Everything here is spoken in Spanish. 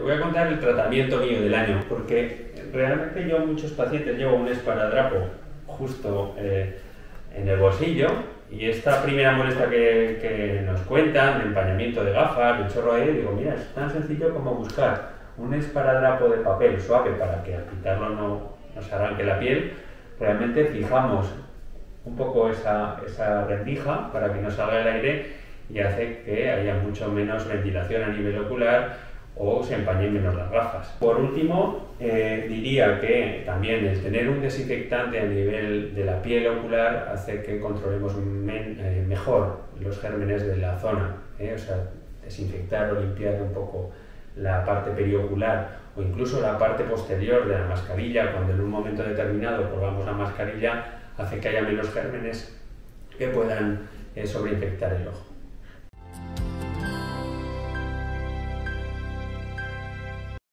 voy a contar el tratamiento mío del año, porque realmente yo muchos pacientes llevo un esparadrapo justo eh, en el bolsillo y esta primera molestia que, que, nos cuentan, de empañamiento de gafas, de chorro de digo, mira, es tan sencillo como buscar un esparadrapo de papel suave para que al quitarlo no nos arranque la piel, realmente fijamos un poco esa, esa rendija para que no salga el aire y hace que haya mucho menos ventilación a nivel ocular o se empañen menos las gafas. Por último, eh, diría que también el tener un desinfectante a nivel de la piel ocular hace que controlemos eh, mejor los gérmenes de la zona, ¿eh? o sea, desinfectar o limpiar un poco la parte periocular o incluso la parte posterior de la mascarilla, cuando en un momento determinado probamos la mascarilla, hace que haya menos gérmenes que puedan sobreinfectar el ojo.